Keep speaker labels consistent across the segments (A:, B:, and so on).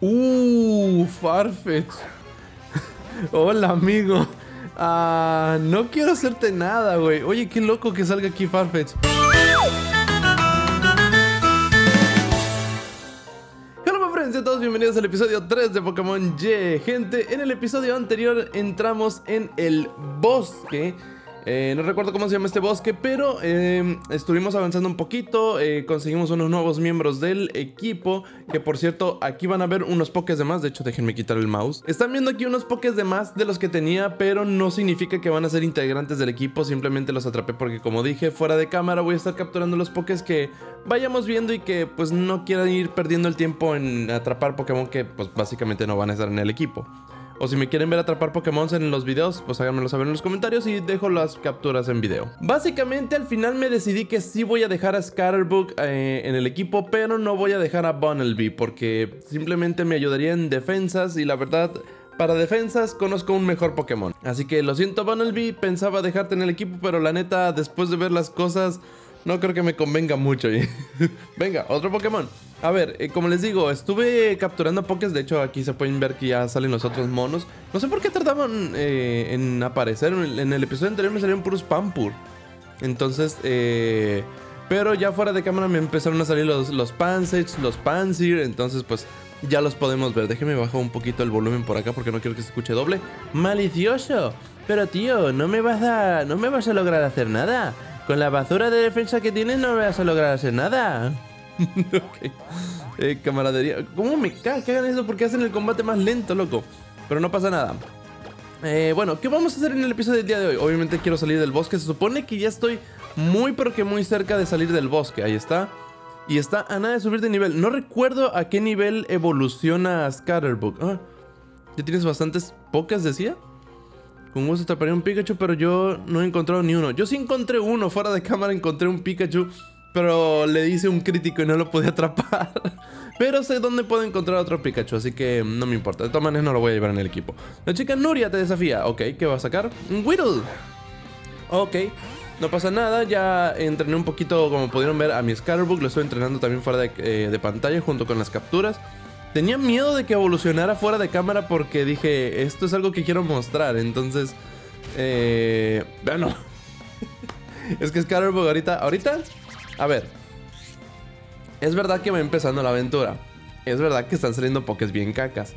A: Uh, Farfetch. Hola, amigo. Ah, no quiero hacerte nada, güey. Oye, qué loco que salga aquí Farfetch. Hola, todos bienvenidos al episodio 3 de Pokémon Y. Gente, en el episodio anterior entramos en el bosque eh, no recuerdo cómo se llama este bosque, pero eh, estuvimos avanzando un poquito, eh, conseguimos unos nuevos miembros del equipo, que por cierto, aquí van a ver unos pokés de más, de hecho déjenme quitar el mouse. Están viendo aquí unos pokés de más de los que tenía, pero no significa que van a ser integrantes del equipo, simplemente los atrapé porque como dije, fuera de cámara voy a estar capturando los pokés que vayamos viendo y que pues no quieran ir perdiendo el tiempo en atrapar Pokémon que pues básicamente no van a estar en el equipo. O si me quieren ver atrapar Pokémon en los videos, pues háganmelo saber en los comentarios y dejo las capturas en video. Básicamente al final me decidí que sí voy a dejar a Scatterbug eh, en el equipo, pero no voy a dejar a Bunnelby porque simplemente me ayudaría en defensas y la verdad... Para defensas conozco un mejor Pokémon. Así que lo siento Bunnelby, pensaba dejarte en el equipo, pero la neta, después de ver las cosas, no creo que me convenga mucho. Venga, otro Pokémon. A ver, eh, como les digo, estuve capturando Pokés. De hecho, aquí se pueden ver que ya salen los otros monos. No sé por qué tardaban eh, en aparecer. En el, episodio anterior me salieron puros Pampur. Entonces, eh, Pero ya fuera de cámara me empezaron a salir los, los Pansage, los Pansir. Entonces, pues ya los podemos ver. Déjeme bajar un poquito el volumen por acá porque no quiero que se escuche doble. ¡Malicioso! Pero tío, no me vas a. no me vas a lograr hacer nada. Con la basura de defensa que tienes no vas a lograr hacer nada. ok. Eh, camaradería. ¿Cómo me cagan que hagan eso? Porque hacen el combate más lento, loco. Pero no pasa nada. Eh, bueno, ¿qué vamos a hacer en el episodio del día de hoy? Obviamente quiero salir del bosque. Se supone que ya estoy muy pero que muy cerca de salir del bosque. Ahí está. Y está a nada de subir de nivel. No recuerdo a qué nivel evoluciona Scatterbug. Ah, ya tienes bastantes pocas, decía. Con gusto atraparía un Pikachu, pero yo no he encontrado ni uno. Yo sí encontré uno, fuera de cámara encontré un Pikachu, pero le hice un crítico y no lo pude atrapar. pero sé dónde puedo encontrar otro Pikachu, así que no me importa. De todas maneras no lo voy a llevar en el equipo. La chica Nuria te desafía. Ok, ¿qué va a sacar? Un Whittle. Ok. No pasa nada, ya entrené un poquito, como pudieron ver, a mi Scatterbug. Lo estoy entrenando también fuera de, eh, de pantalla junto con las capturas. Tenía miedo de que evolucionara fuera de cámara porque dije, esto es algo que quiero mostrar. Entonces, eh, bueno. es que Scatterbug ahorita, ahorita, a ver. Es verdad que va empezando la aventura. Es verdad que están saliendo pokés bien cacas.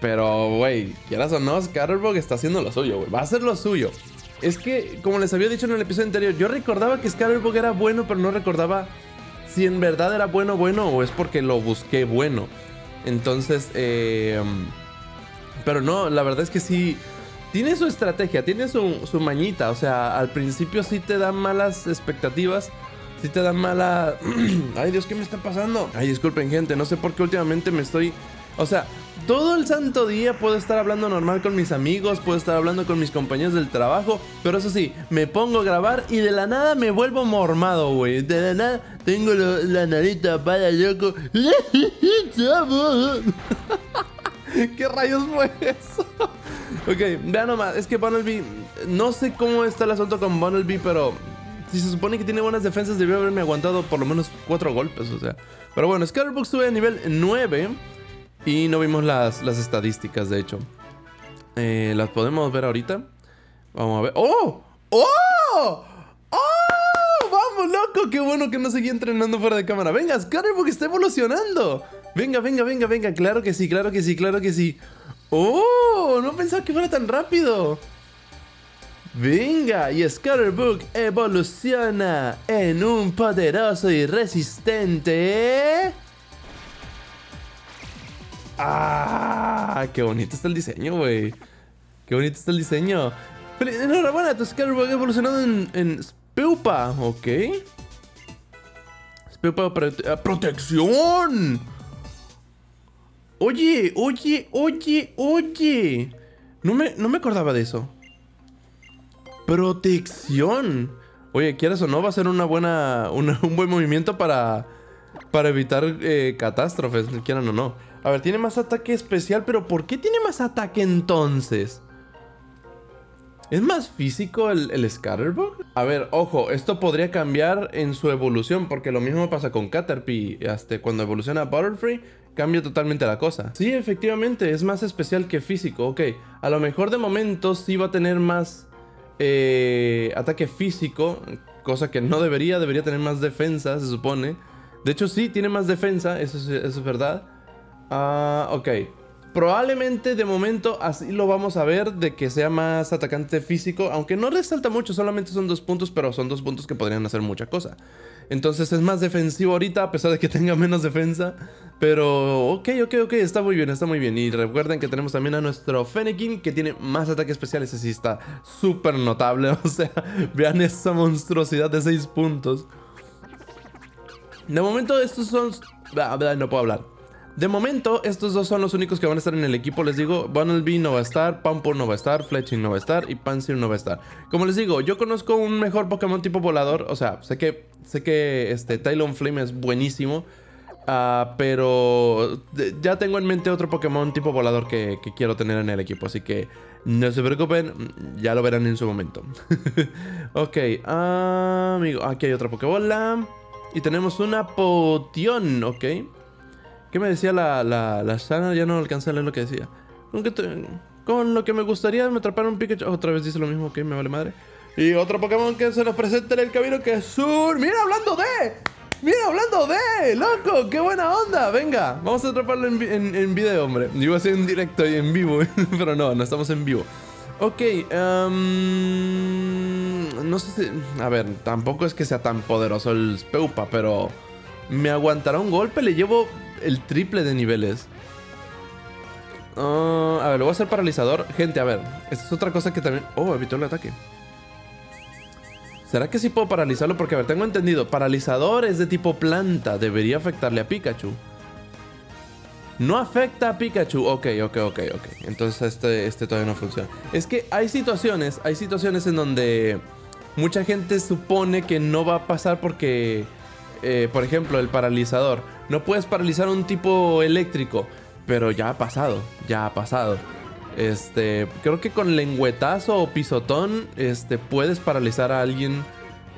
A: Pero, güey, quieras o no, Scatterbug está haciendo lo suyo, güey. Va a hacer lo suyo. Es que, como les había dicho en el episodio anterior, yo recordaba que Scatterbug era bueno, pero no recordaba si en verdad era bueno, bueno o es porque lo busqué bueno. Entonces, eh, pero no, la verdad es que sí, tiene su estrategia, tiene su, su, mañita. O sea, al principio sí te dan malas expectativas. Sí te dan mala... Ay Dios, ¿qué me está pasando? Ay, disculpen gente, no sé por qué últimamente me estoy... O sea, todo el santo día puedo estar hablando normal con mis amigos, puedo estar hablando con mis compañeros del trabajo, pero eso sí, me pongo a grabar y de la nada me vuelvo mormado, güey. De la nada tengo la narita para loco. ¿Qué rayos fue eso? ok, vean nomás, es que Bunnelby, no sé cómo está el asunto con Bunnelby, pero si se supone que tiene buenas defensas, debió haberme aguantado por lo menos cuatro golpes, o sea. Pero bueno, Scatterbug sube a nivel 9. Y no vimos las, las estadísticas, de hecho. Eh, ¿Las podemos ver ahorita? Vamos a ver. ¡Oh! ¡Oh! ¡Oh! ¡Vamos, loco! ¡Qué bueno que no seguí entrenando fuera de cámara! ¡Venga, Scatterbug está evolucionando! Venga, venga, venga, venga. Claro que sí, claro que sí, claro que sí. ¡Oh! No pensaba que fuera tan rápido. Venga, y Scatterbug evoluciona en un poderoso y resistente... ¡Ah! ¡Qué bonito está el diseño, güey! ¡Qué bonito está el diseño! Enhorabuena, tu Scatterbug ha evolucionado en, en Speupa, ¿ok? Speupa prote protección. Oye, oye, oye, oye. No me, no me acordaba de eso. Protección. Oye, quieras o no, va a ser una buena, un buen movimiento para, para evitar eh, catástrofes, quieran o no. A ver, tiene más ataque especial, pero ¿por qué tiene más ataque entonces? ¿Es más físico el, el Scatterbug? A ver, ojo, esto podría cambiar en su evolución, porque lo mismo pasa con Caterpie. Hasta cuando evoluciona Butterfree, cambia totalmente la cosa. Sí, efectivamente, es más especial que físico. Ok, a lo mejor de momento sí va a tener más eh, ataque físico, cosa que no debería, debería tener más defensa, se supone. De hecho, sí, tiene más defensa, eso es, eso es verdad. Ah, ok. Probablemente de momento así lo vamos a ver, de que sea más atacante físico, aunque no resalta mucho, solamente son dos puntos, pero son dos puntos que podrían hacer mucha cosa. Entonces es más defensivo ahorita, a pesar de que tenga menos defensa. Pero ok, ok, ok, está muy bien, está muy bien. Y recuerden que tenemos también a nuestro Fennekin, que tiene más ataques especiales, así está súper notable. O sea, vean esa monstruosidad de 6 puntos. De momento estos son... No puedo hablar. De momento, estos dos son los únicos que van a estar en el equipo. Les digo, Bunnelby no va a estar, Pampur no va a estar, Fletching no va a estar y Pansir no va a estar. Como les digo, yo conozco un mejor Pokémon tipo volador. O sea, sé que, sé que este Flame es buenísimo. Uh, pero ya tengo en mente otro Pokémon tipo volador que, quiero tener en el equipo. Así que no se preocupen, ya lo verán en su momento. ok, uh, amigo, aquí hay otra Pokébola. Y tenemos una poción, ok. ¿Qué me decía la, la, la Sana? Ya no alcancé a leer lo que decía. Con, que con lo que me gustaría me atrapar un Pikachu. Otra vez dice lo mismo, ok, me vale madre. Y otro Pokémon que se nos presenta en el camino que es Sur. ¡Mira, hablando de! ¡Mira, hablando de! ¡Loco! ¡Qué buena onda! Venga, vamos a atraparlo en, en, en video, hombre. Yo iba a ser en directo y en vivo, pero no, no estamos en vivo. Ok, um, no sé si... A ver, tampoco es que sea tan poderoso el Speupa, pero... ¿Me aguantará un golpe? Le llevo el triple de niveles. Uh, a ver, lo voy a hacer paralizador. Gente, a ver, esta es otra cosa que también... Oh, evitó el ataque. ¿Será que sí puedo paralizarlo? Porque, a ver, tengo entendido. Paralizador es de tipo planta. Debería afectarle a Pikachu. No afecta a Pikachu. Ok, ok, ok, ok. Entonces este, este todavía no funciona. Es que hay situaciones, hay situaciones en donde mucha gente supone que no va a pasar porque, eh, por ejemplo, el paralizador. No puedes paralizar un tipo eléctrico, pero ya ha pasado, ya ha pasado. Este, creo que con lengüetazo o pisotón, este, puedes paralizar a alguien,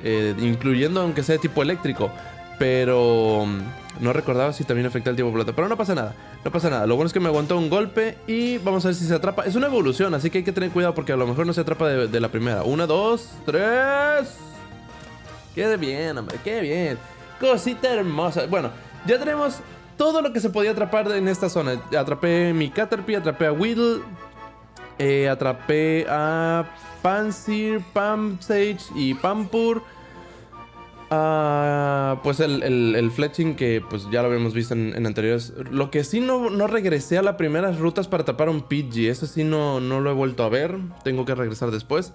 A: eh, incluyendo aunque sea de tipo eléctrico. Pero mm, no recordaba si también afecta el tipo plata. Pero no pasa nada, no pasa nada. Lo bueno es que me aguantó un golpe y vamos a ver si se atrapa. Es una evolución, así que hay que tener cuidado porque a lo mejor no se atrapa de, de la primera. Una, dos, tres. Quede bien, hombre, qué bien. Cosita hermosa. Bueno, ya tenemos todo lo que se podía atrapar en esta zona. Atrapé mi Caterpie, atrapé a Weedle, eh, atrapé a Pansir, Pansage y Pampur. Ah, pues el, el, fletching que pues ya lo habíamos visto en, anteriores. Lo que sí no, no, regresé a las primeras rutas para tapar un Pidgey. Eso sí no, no lo he vuelto a ver. Tengo que regresar después.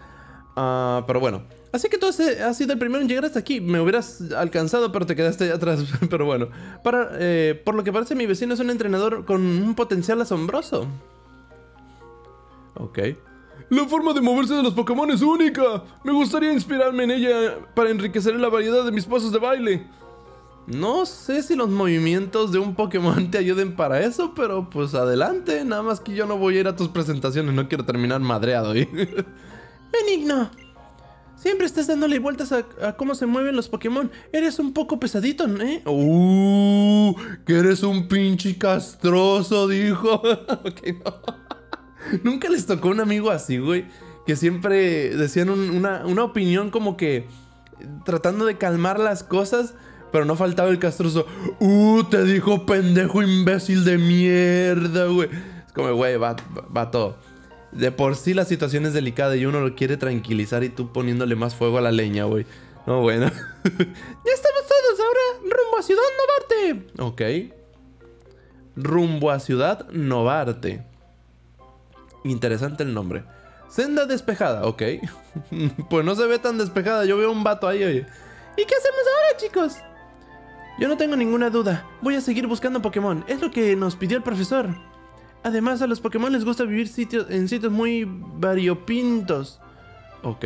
A: Ah, pero bueno. Así que tú has sido el primero en llegar hasta aquí. Me hubieras alcanzado, pero te quedaste atrás. pero bueno. Para, eh, por lo que parece, mi vecino es un entrenador con un potencial asombroso. Ok. La forma de moverse de los Pokémon es única. Me gustaría inspirarme en ella para enriquecer la variedad de mis pasos de baile. No sé si los movimientos de un Pokémon te ayuden para eso, pero pues adelante. Nada más que yo no voy a ir a tus presentaciones, no quiero terminar madreado. ¿eh? Benigno. Siempre estás dándole vueltas a, cómo se mueven los Pokémon. Eres un poco pesadito, ¿eh? ¡Uh! Que eres un pinche castroso, dijo. ok, no. Nunca les tocó un amigo así, güey. Que siempre decían una, opinión como que tratando de calmar las cosas, pero no faltaba el castroso. ¡Uh! Te dijo pendejo imbécil de mierda, güey. Es como, güey, va, va todo. De por sí la situación es delicada y uno lo quiere tranquilizar y tú poniéndole más fuego a la leña, güey. No, bueno. ya estamos todos ahora rumbo a Ciudad Novarte. Ok. Rumbo a Ciudad Novarte. Interesante el nombre. Senda despejada, ok. pues no se ve tan despejada, yo veo un vato ahí, oye. ¿Y qué hacemos ahora, chicos? Yo no tengo ninguna duda. Voy a seguir buscando Pokémon. Es lo que nos pidió el profesor. Además, a los Pokémon les gusta vivir sitios, en sitios muy variopintos. Ok.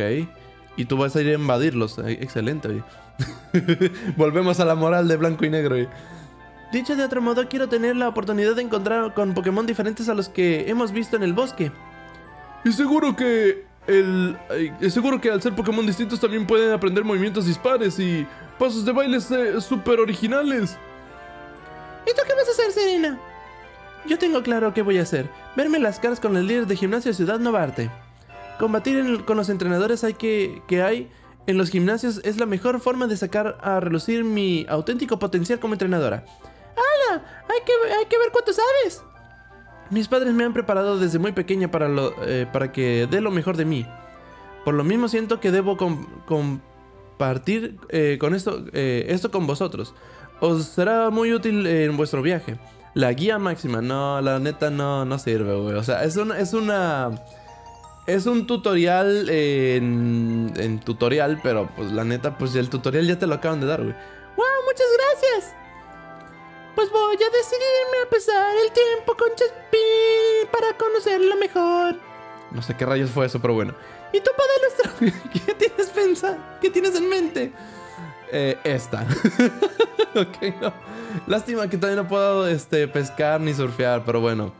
A: Y tú vas a ir a invadirlos. Excelente, oye. Volvemos a la moral de blanco y negro, oye. Dicho de otro modo, quiero tener la oportunidad de encontrar con Pokémon diferentes a los que hemos visto en el bosque. Y seguro que el... Seguro que al ser Pokémon distintos también pueden aprender movimientos dispares y pasos de baile súper originales.
B: ¿Y tú qué vas a hacer, Serena?
A: Yo tengo claro qué voy a hacer. Verme las caras con el líder de gimnasio de Ciudad Novarte. Combatir con los entrenadores hay que, que hay en los gimnasios es la mejor forma de sacar a relucir mi auténtico potencial como entrenadora. ¡Hala! Hay que, hay que ver cuánto sabes. Mis padres me han preparado desde muy pequeña para, lo, eh, para que dé lo mejor de mí. Por lo mismo siento que debo compartir eh, con esto, eh, esto con vosotros. Os será muy útil en vuestro viaje. La guía máxima, no, la neta no, no sirve, güey. O sea, es una, es una es un tutorial en, tutorial, pero pues la neta, pues el tutorial ya te lo acaban de dar, güey. ¡Wow! Muchas gracias. Pues voy a decidirme a pasar el tiempo con Chespin para conocerlo mejor. No sé qué rayos fue eso, pero bueno. ¿Y tú, Padre ¿Qué tienes pensado? ¿Qué tienes en mente? Eh, esta. ok, no. Lástima que todavía no puedo este, pescar ni surfear, pero bueno.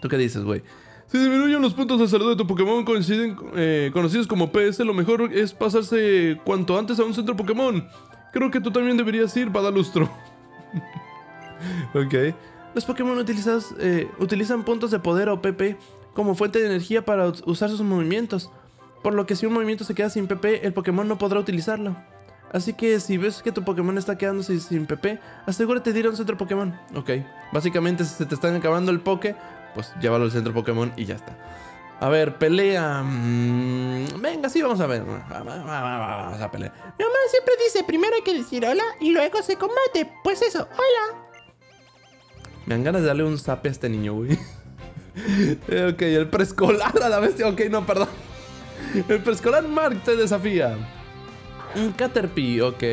A: ¿Tú qué dices, güey? Si disminuyen los puntos de salud de tu Pokémon coinciden, eh, conocidos como PS, lo mejor es pasarse cuanto antes a un centro Pokémon. Creo que tú también deberías ir, Badalustro. ok. Los Pokémon utilizados, eh, utilizan puntos de poder o PP como fuente de energía para usar sus movimientos. Por lo que si un movimiento se queda sin PP, el Pokémon no podrá utilizarlo. Así que si ves que tu Pokémon está quedándose sin PP, asegúrate de ir a un centro Pokémon. Ok. Básicamente, si se te están acabando el Poké, pues llévalo al centro Pokémon y ya está. A ver, pelea. Mm, venga, sí, vamos a ver. Vamos a pelear.
B: Mi mamá siempre dice: primero hay que decir hola y luego se combate. Pues eso, hola.
A: Me dan ganas de darle un zap a este niño, güey. ok, el preescolar a la bestia. Ok, no, perdón. El preescolar Mark te desafía. Un Caterpie, ok.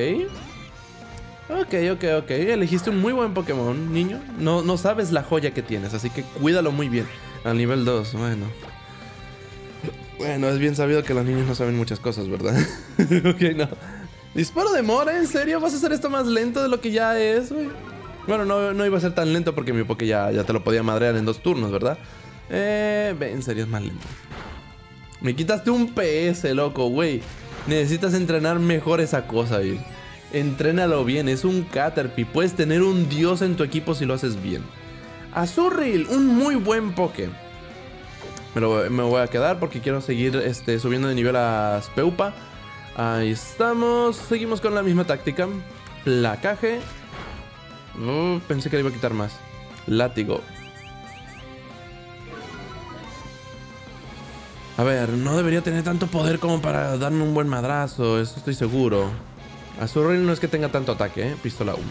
A: Ok, ok, ok. Elegiste un muy buen Pokémon, niño. No, no sabes la joya que tienes, así que cuídalo muy bien. Al nivel 2, bueno. Bueno, es bien sabido que los niños no saben muchas cosas, ¿verdad? ok, no. Disparo de mora, ¿en serio? ¿Vas a hacer esto más lento de lo que ya es, güey? Bueno, no, iba a ser tan lento porque mi Poké ya, ya te lo podía madrear en dos turnos, ¿verdad? Eh, en serio es más lento. Me quitaste un PS, loco, güey. Necesitas entrenar mejor esa cosa, güey. Entrénalo bien, es un Caterpie. Puedes tener un dios en tu equipo si lo haces bien. Azurril, un muy buen Poké. Me, me voy a quedar porque quiero seguir este, subiendo de nivel a Speupa. Ahí estamos. Seguimos con la misma táctica. Placaje. Uh, pensé que le iba a quitar más. Látigo. A ver, no debería tener tanto poder como para darme un buen madrazo, eso estoy seguro. Azurril no es que tenga tanto ataque, ¿eh? Pistola 1.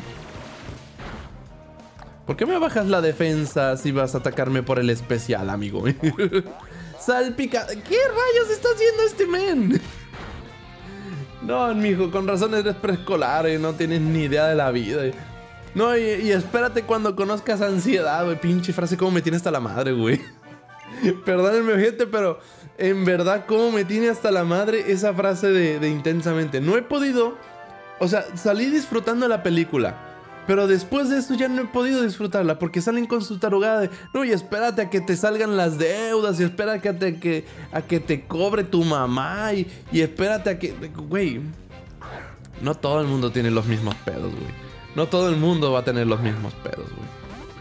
A: ¿Por qué me bajas la defensa si vas a atacarme por el especial, amigo? Salpica... ¿Qué rayos está haciendo este men? No, mijo, con razón eres preescolar y no tienes ni idea de la vida. No, y, espérate cuando conozcas ansiedad, güey. Pinche frase, como me tiene hasta la madre, güey. Perdónenme, gente, pero en verdad, cómo me tiene hasta la madre esa frase de intensamente. No he podido o sea, salí disfrutando la película. Pero después de eso ya no he podido disfrutarla porque salen con su tarugada de, no, y espérate a que te salgan las deudas y espérate a que, a que te cobre tu mamá y, y espérate a que, güey, no todo el mundo tiene los mismos pedos, güey. No todo el mundo va a tener los mismos pedos, güey.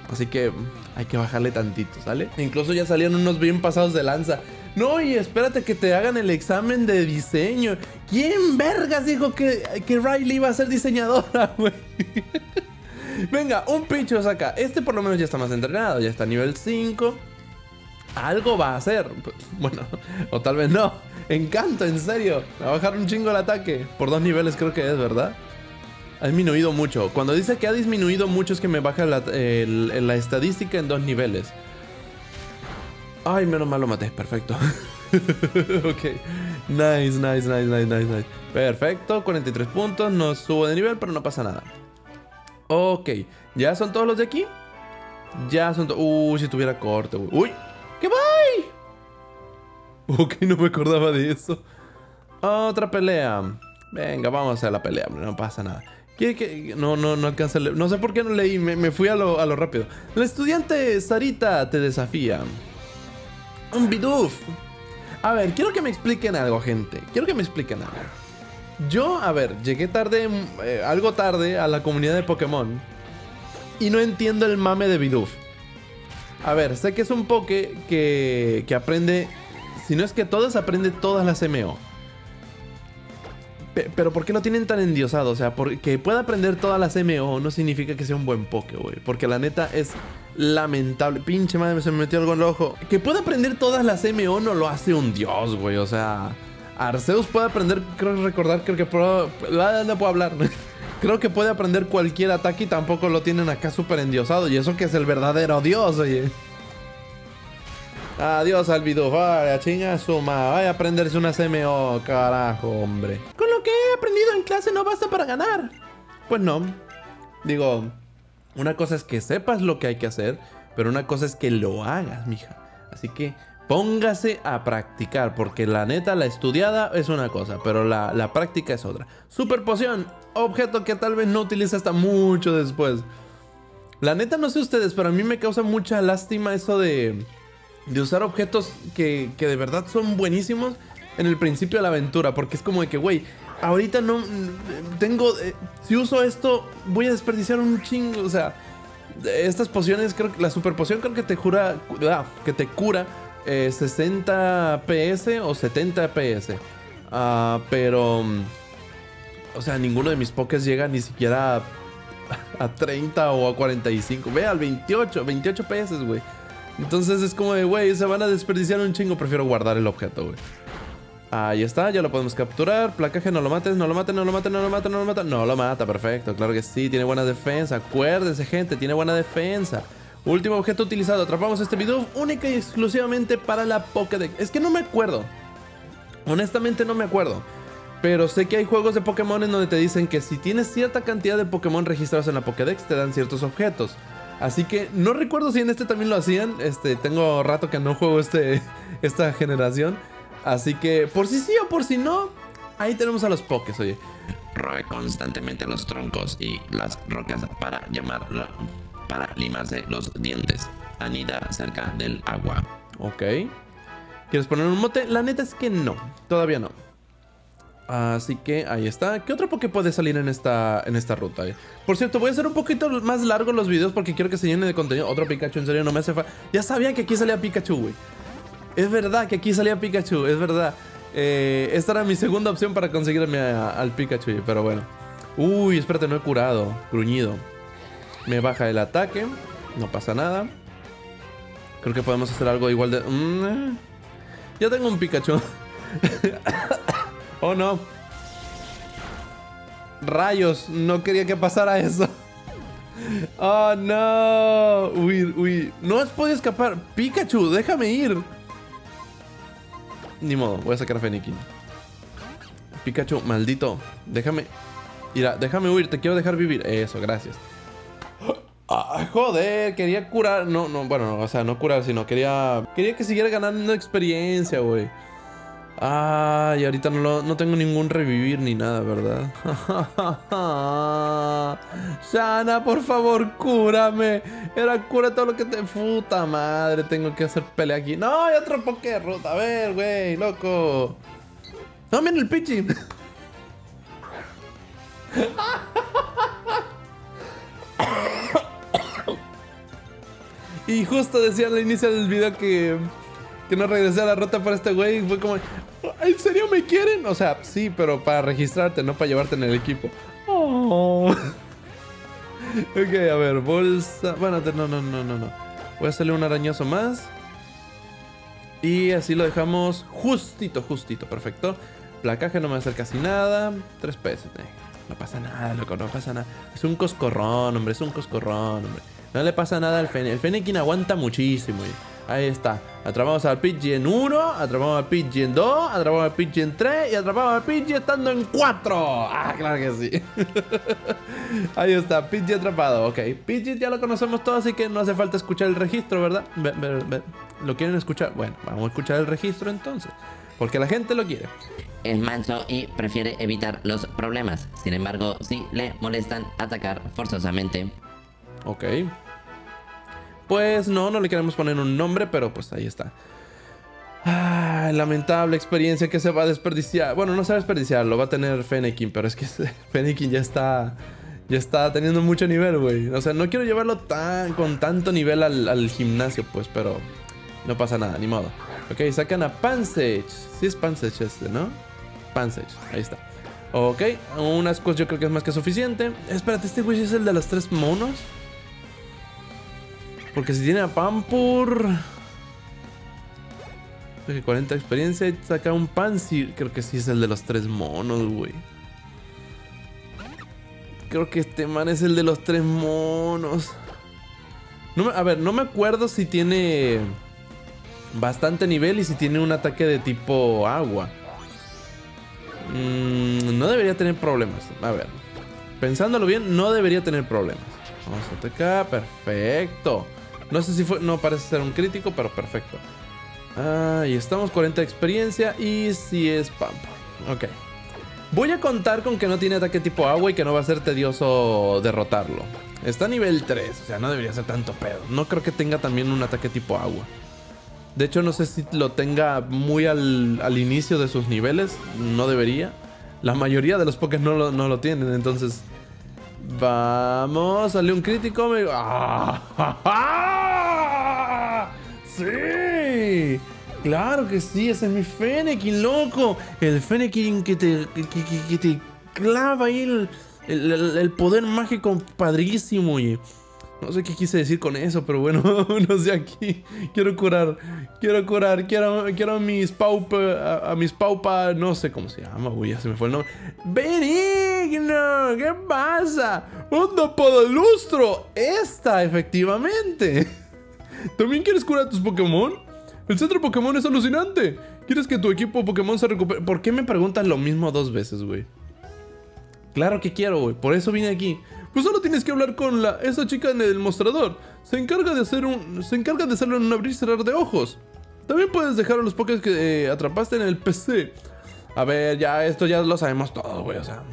A: Así que hay que bajarle tantito, ¿sale? Incluso ya salieron unos bien pasados de lanza. No, y espérate que te hagan el examen de diseño. ¿Quién vergas dijo que, que Riley iba a ser diseñadora, güey? Venga, un pincho saca. Este por lo menos ya está más entrenado, ya está a nivel 5. Algo va a hacer. Bueno, o tal vez no. Encanto, en serio. Va a bajar un chingo el ataque. Por dos niveles creo que es, ¿verdad? Ha disminuido mucho. Cuando dice que ha disminuido mucho es que me baja la, estadística en dos niveles. Ay, menos mal lo maté. Perfecto. ok. Nice, nice, nice, nice, nice, nice. Perfecto. 43 puntos. No subo de nivel, pero no pasa nada. Ok. ¿Ya son todos los de aquí? Ya son todos. Uy, si tuviera corte, Uy. ¿Qué voy? Ok, no me acordaba de eso. Otra pelea. Venga, vamos a la pelea, no pasa nada. No, no, no alcanza No sé por qué no leí, me, fui a lo, rápido. La estudiante Sarita te desafía. Un Bidoof. A ver, quiero que me expliquen algo, gente. Quiero que me expliquen algo. Yo, a ver, llegué tarde, eh, algo tarde a la comunidad de Pokémon. Y no entiendo el mame de Bidoof. A ver, sé que es un poke que, que aprende... Si no es que todas, aprende todas las MO. Pero ¿por qué lo tienen tan endiosado? O sea, porque pueda aprender todas las MO no significa que sea un buen poke, güey. Porque la neta es lamentable. Pinche madre, se me metió algo en el ojo. Que pueda aprender todas las MO no lo hace un dios, güey. O sea, Arceus puede aprender, creo recordar, creo que puedo... No puedo hablar. creo que puede aprender cualquier ataque y tampoco lo tienen acá súper endiosado. Y eso que es el verdadero dios, oye. Adiós al vaya chinga suma, vaya a aprenderse una CMO, carajo, hombre.
B: Con lo que he aprendido en clase no basta para ganar.
A: Pues no. Digo, una cosa es que sepas lo que hay que hacer, pero una cosa es que lo hagas, mija. Así que póngase a practicar, porque la neta, la estudiada es una cosa, pero la, la práctica es otra. Super poción, objeto que tal vez no utilice hasta mucho después. La neta, no sé ustedes, pero a mí me causa mucha lástima eso de de usar objetos que, de verdad son buenísimos en el principio de la aventura. Porque es como de que, güey, ahorita no tengo. Eh, si uso esto, voy a desperdiciar un chingo. O sea, estas pociones, creo que la super poción creo que te jura. Ah, que te cura 60 eh, PS o 70 PS. Ah, pero. O sea, ninguno de mis pokés llega ni siquiera a, a 30 o a 45. Ve al 28, 28 PS, güey. Entonces es como de, güey, se van a desperdiciar un chingo. Prefiero guardar el objeto, güey. Ahí está, ya lo podemos capturar. Placaje, no lo mates, no lo mates, no lo mates, no lo mates, no lo mates. No lo mata, perfecto. Claro que sí, tiene buena defensa. Acuérdense, gente, tiene buena defensa. Último objeto utilizado. Atrapamos este video única y exclusivamente para la Pokédex. Es que no me acuerdo. Honestamente no me acuerdo. Pero sé que hay juegos de Pokémon en donde te dicen que si tienes cierta cantidad de Pokémon registrados en la Pokédex, te dan ciertos objetos. Así que no recuerdo si en este también lo hacían. Este, tengo rato que no juego este, esta generación. Así que por si sí o por si no, ahí tenemos a los pokés, oye.
C: Roe constantemente los troncos y las rocas para llamar para limarse los dientes. Anida cerca del agua.
A: Ok. ¿Quieres poner un mote? La neta es que no. Todavía no. Así que ahí está. ¿Qué otro Poké puede salir en esta, en esta ruta? Por cierto, voy a hacer un poquito más largo los videos porque quiero que se llene de contenido. Otro Pikachu, en serio, no me hace falta. Ya sabía que aquí salía Pikachu, güey. Es verdad que aquí salía Pikachu, es verdad. Eh, esta era mi segunda opción para conseguirme al Pikachu, pero bueno. Uy, espérate, no he curado. Gruñido. Me baja el ataque. No pasa nada. Creo que podemos hacer algo igual de... Mm, eh. Ya tengo un Pikachu. Oh no. Rayos, no quería que pasara eso. Oh no. Uy, uy. No has podido escapar. Pikachu, déjame ir. Ni modo, voy a sacar a Fennekin. Pikachu, maldito. Déjame. Mira, déjame huir, te quiero dejar vivir. Eso, gracias. Ah, joder, quería curar. No, no, bueno, o sea, no curar, sino quería. Quería que siguiera ganando experiencia, güey. Ah, y ahorita no, no tengo ningún revivir ni nada, ¿verdad? Shana, por favor, cúrame. Era cura todo lo que te... Puta madre, tengo que hacer pelea aquí. No, hay otro ruta. A ver, güey, loco. No, miren el Pichi. y justo decía al inicio del video que que no regresé a la ruta para este güey. Fue como, ¿en serio me quieren? O sea, sí, pero para registrarte, no para llevarte en el equipo. Oh. ok, a ver, bolsa. Bueno, no, no, no, no, no. Voy a hacerle un arañoso más. Y así lo dejamos justito, justito, perfecto. Placaje no me va a hacer casi nada. Tres pesos. Eh, no pasa nada, loco, no pasa nada. Es un coscorrón, hombre, es un coscorrón, hombre. No le pasa nada al Fene. El Fennekin aguanta muchísimo. Ahí está. Atrapamos al Pidgey en 1, atrapamos al Pidgey en 2, atrapamos al Pidgey en 3 y atrapamos al Pidgey estando en 4. Ah, claro que sí. Ahí está, Pidgey atrapado. Ok, Pidgey ya lo conocemos todo, así que no hace falta escuchar el registro, ¿verdad? ¿Lo quieren escuchar? Bueno, vamos a escuchar el registro entonces. Porque la gente lo quiere.
C: Es manso y prefiere evitar los problemas. Sin embargo, si le molestan atacar forzosamente.
A: Ok. Pues no, no le queremos poner un nombre, pero pues ahí está. Ah, lamentable experiencia que se va a desperdiciar. Bueno, no se va a desperdiciar, lo va a tener Fennekin, pero es que Fennekin ya está. Ya está teniendo mucho nivel, güey. O sea, no quiero llevarlo tan con tanto nivel al, gimnasio, pues, pero no pasa nada, ni modo. Ok, sacan a Pansage. Sí es Pansage este, ¿no? Pansage, ahí está. Ok, unas cosas yo creo que es más que suficiente. Espérate, ¿este güey es el de los tres monos? Porque si tiene a Pampur... Ok, 40 experiencia y saca un Pansy. Creo que sí es el de los tres monos, güey. Creo que este man es el de los tres monos. A ver, no me acuerdo si tiene bastante nivel y si tiene un ataque de tipo agua. Mm, no debería tener problemas. A ver, pensándolo bien, no debería tener problemas. Vamos a atacar, perfecto. No sé si fue, no parece ser un crítico, pero perfecto. Ahí estamos, 40 de experiencia y si es Pampa. Ok. Voy a contar con que no tiene ataque tipo agua y que no va a ser tedioso derrotarlo. Está a nivel 3, o sea, no debería ser tanto pedo. No creo que tenga también un ataque tipo agua. De hecho, no sé si lo tenga muy al, al inicio de sus niveles. No debería. La mayoría de los Pokés no lo, no lo tienen, entonces... Vamos, salió un crítico. Me... ¡Ah! ¡Ja, ja! ¡Sí! Claro que sí, ese es mi Fennekin, loco. El Fennekin que te, que, te clava ahí el, el- el- poder mágico padrísimo. Y no sé qué quise decir con eso, pero bueno, no sé aquí. Quiero curar, quiero curar, quiero, quiero a mis paupa, a, mis paupa, no sé cómo se llama, güey, ya se me fue el nombre. Benigno, ¿qué pasa? Onda para lustro, esta, efectivamente. ¿También quieres curar a tus Pokémon? El centro Pokémon es alucinante. ¿Quieres que tu equipo Pokémon se recupere? ¿Por qué me preguntas lo mismo dos veces, güey? Claro que quiero, güey. Por eso vine aquí. Pues solo tienes que hablar con la esa chica en el mostrador. Se encarga de hacer un se encarga de hacerlo en un abrir y cerrar de ojos. También puedes dejar a los Pokés que eh, atrapaste en el PC. A ver, ya esto ya lo sabemos todo, güey, o sea.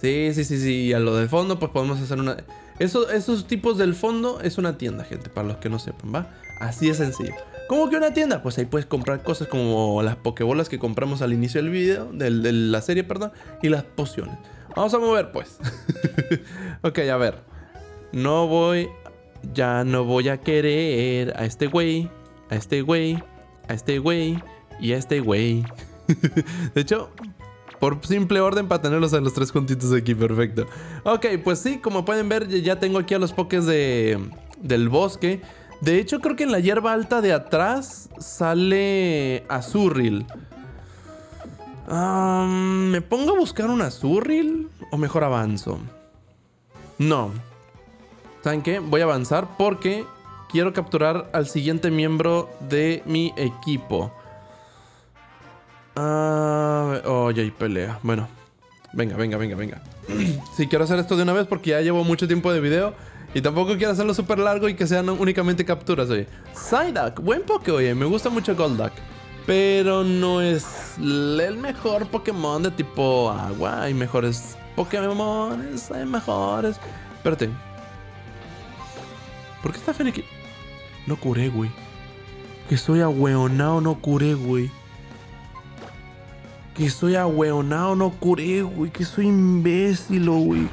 A: Sí, sí, sí, sí. Y a lo del fondo, pues podemos hacer una. Eso, esos tipos del fondo es una tienda, gente, para los que no sepan, ¿va? Así de sencillo. ¿Cómo que una tienda? Pues ahí puedes comprar cosas como las pokebolas que compramos al inicio del video, de la serie, perdón, y las pociones. Vamos a mover, pues. ok, a ver. No voy. Ya no voy a querer a este güey, a este güey, a este güey y a este güey. de hecho, por simple orden para tenerlos a los tres juntitos aquí, perfecto. Ok, pues sí, como pueden ver, ya tengo aquí a los pokés de, del bosque. De hecho, creo que en la hierba alta de atrás sale Azurril. Am, ¿Me pongo a buscar un Azurril o mejor avanzo? No. ¿Saben qué? Voy a avanzar porque quiero capturar al siguiente miembro de mi equipo. Ah, oye, hay pelea. Bueno, venga, venga, venga, venga. sí, quiero hacer esto de una vez porque ya llevo mucho tiempo de video. Y tampoco quiero hacerlo súper largo y que sean únicamente capturas, oye. Psyduck, buen Poké, oye. Me gusta mucho Golduck. Pero no es el mejor Pokémon de tipo agua. Hay mejores Pokémon, hay mejores. Espérate. ¿Por qué está Fennekin? No curé, güey. Que soy ahueonao, no curé, güey. Que soy ahueonao, no curé, güey. Que soy imbécil, güey.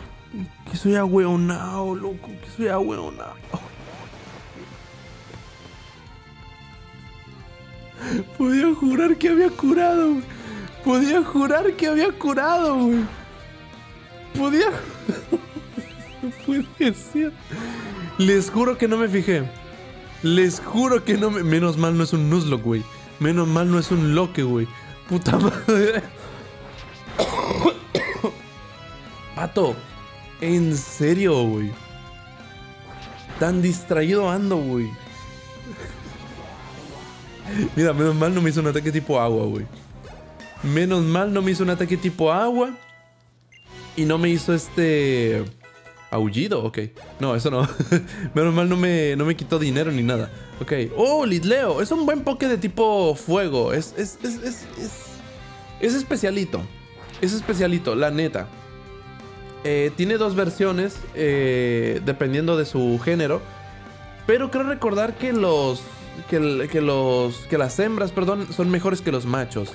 A: Que soy ahueonao, loco. Que soy ahueonao. Podía jurar que había curado, güey. Podía jurar que había curado, güey. Podía... no puede ser. Les juro que no me fijé. Les juro que no me... Menos mal no es un Nuzlocke, güey. Menos mal no es un Loque, güey. Puta madre. Pato. En serio, güey. Tan distraído ando, güey. Mira, menos mal no me hizo un ataque tipo agua, güey. Menos mal no me hizo un ataque tipo agua. Y no me hizo este... Aullido, ok. No, eso no. Menos mal no me, no me quitó dinero ni nada. Ok. Oh, Lidleo. Es un buen poke de tipo fuego. Es, es, es, es, es, es especialito. Es especialito, la neta. Eh, tiene dos versiones, eh, dependiendo de su género. Pero creo recordar que los. Que, los. Que las hembras, perdón, son mejores que los machos.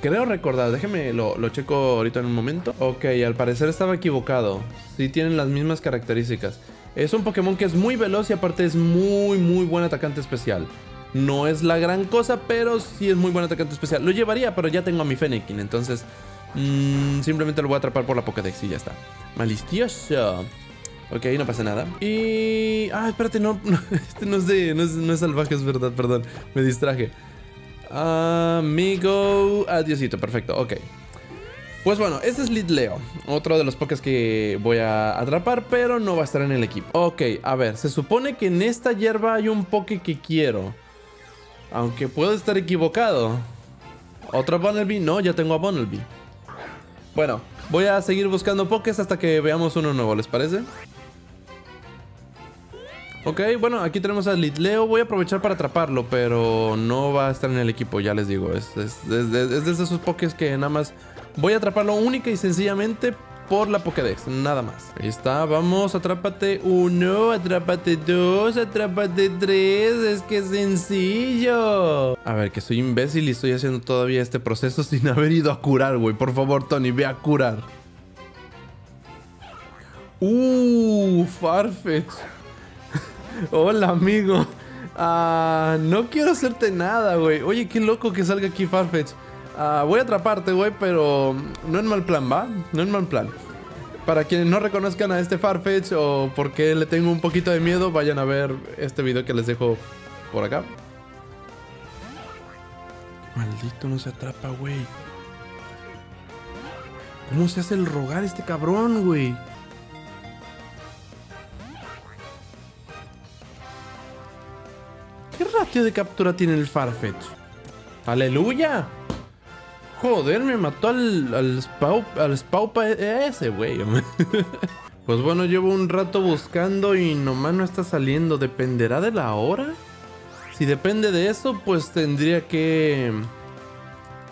A: Creo recordar, déjeme lo, lo checo ahorita en un momento. Ok, al parecer estaba equivocado. Sí tienen las mismas características. Es un Pokémon que es muy veloz y aparte es muy, muy buen atacante especial. No es la gran cosa, pero sí es muy buen atacante especial. Lo llevaría, pero ya tengo a mi Fennekin, entonces... mm, simplemente lo voy a atrapar por la Pokédex y ya está. Malicioso. Ok, no pasa nada. Y... Ah, espérate, no, este no es de... No es, salvaje, es verdad, perdón. Me distraje. Amigo... Adiosito, perfecto, ok. Pues bueno, este es Lidleo, otro de los pokés que voy a atrapar, pero no va a estar en el equipo. Ok, a ver, se supone que en esta hierba hay un poke que quiero. Aunque puedo estar equivocado. ¿Otro Bunnelby? No, ya tengo a Bunnelby. Bueno, voy a seguir buscando pokés hasta que veamos uno nuevo, ¿les parece? Ok, bueno, aquí tenemos a Litleo. Voy a aprovechar para atraparlo, pero no va a estar en el equipo, ya les digo. Es, es, es- de esos pokés que nada más voy a atraparlo única y sencillamente por la Pokédex, nada más. Ahí está, vamos, atrápate uno, atrápate dos, atrápate tres. Es que sencillo. A ver, que soy imbécil y estoy haciendo todavía este proceso sin haber ido a curar, güey. Por favor, Tony, ve a curar. Uh, Farfetch. Hola, amigo. Ah, no quiero hacerte nada, güey. Oye, qué loco que salga aquí Farfetch. Ah, voy a atraparte, güey, pero no en mal plan, ¿va? No en mal plan. Para quienes no reconozcan a este Farfetch o porque le tengo un poquito de miedo, vayan a ver este video que les dejo por acá. Maldito no se atrapa, güey. ¿Cómo se hace el rogar este cabrón, güey? ¿Qué ratio de captura tiene el Farfetch? ¡Aleluya! Joder, me mató al, al, Spau, al Spaupa ese, güey. pues bueno, llevo un rato buscando y nomás no está saliendo. ¿Dependerá de la hora? Si depende de eso, pues tendría que...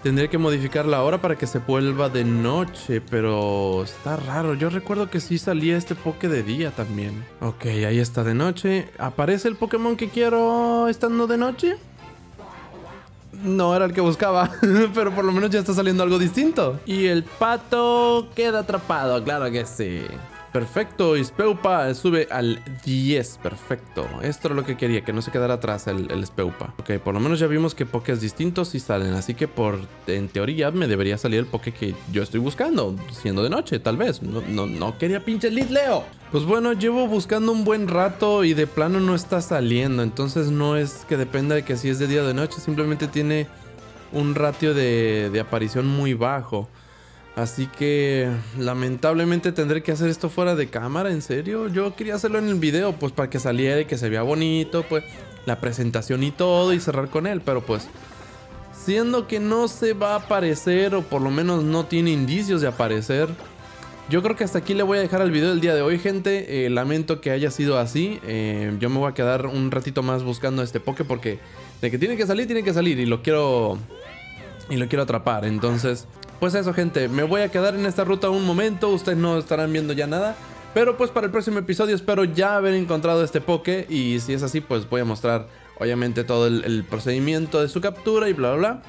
A: Tendría que modificar la hora para que se vuelva de noche, pero está raro. Yo recuerdo que sí salía este poke de día también. Ok, ahí está de noche. ¿Aparece el Pokémon que quiero estando de noche? No era el que buscaba, pero por lo menos ya está saliendo algo distinto. Y el pato queda atrapado, claro que sí. Perfecto, y Speupa sube al 10, perfecto. Esto era lo que quería, que no se quedara atrás el, el Speupa. Ok, por lo menos ya vimos que pokés distintos sí salen, así que por, en teoría me debería salir el poke que yo estoy buscando, siendo de noche, tal vez. No, no, no quería pinche lead, Leo. Pues bueno, llevo buscando un buen rato y de plano no está saliendo, entonces no es que dependa de que si es de día o de noche, simplemente tiene un ratio de, de aparición muy bajo. Así que lamentablemente tendré que hacer esto fuera de cámara, ¿en serio? Yo quería hacerlo en el video, pues para que saliera y que se vea bonito, pues la presentación y todo y cerrar con él, pero pues siendo que no se va a aparecer o por lo menos no tiene indicios de aparecer, yo creo que hasta aquí le voy a dejar el video del día de hoy, gente. Eh, lamento que haya sido así. Eh, yo me voy a quedar un ratito más buscando este poke porque de que tiene que salir, tiene que salir y lo quiero y lo quiero atrapar. Entonces, pues eso, gente. Me voy a quedar en esta ruta un momento. Ustedes no estarán viendo ya nada. Pero pues para el próximo episodio espero ya haber encontrado este poke. Y si es así, pues voy a mostrar obviamente todo el, el procedimiento de su captura y bla bla bla.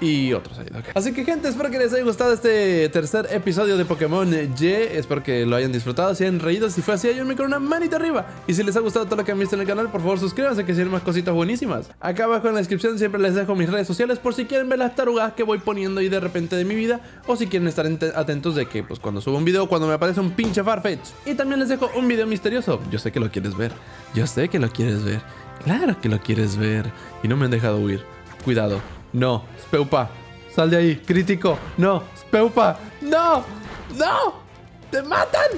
A: Y otros ahí. ok. Así que gente, espero que les haya gustado este tercer episodio de Pokémon Y. Espero que lo hayan disfrutado, se hayan reído. Si fue así, ayúdenme con una manita arriba. Y si les ha gustado todo lo que han visto en el canal, por favor suscríbanse que siguen más cositas buenísimas. Acá abajo en la descripción siempre les dejo mis redes sociales por si quieren ver las tarugas que voy poniendo ahí de repente de mi vida. O si quieren estar atentos de que pues cuando subo un video, cuando me aparece un pinche Farfetch. Y también les dejo un video misterioso. Yo sé que lo quieres ver. Yo sé que lo quieres ver. Claro que lo quieres ver. Y no me han dejado huir. Cuidado. No, Speupa. Sal de ahí, crítico. No, Speupa. No, no. Te matan.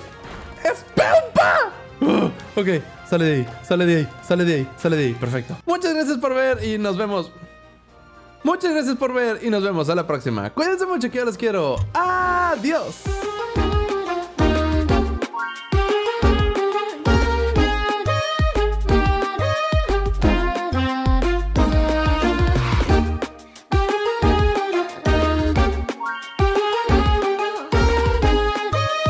A: Speupa. Uh, ok, sale de ahí, sale de ahí, sale de ahí, sale de ahí. Perfecto. Muchas gracias por ver y nos vemos. Muchas gracias por ver y nos vemos a la próxima. Cuídense mucho que yo los quiero. Adiós.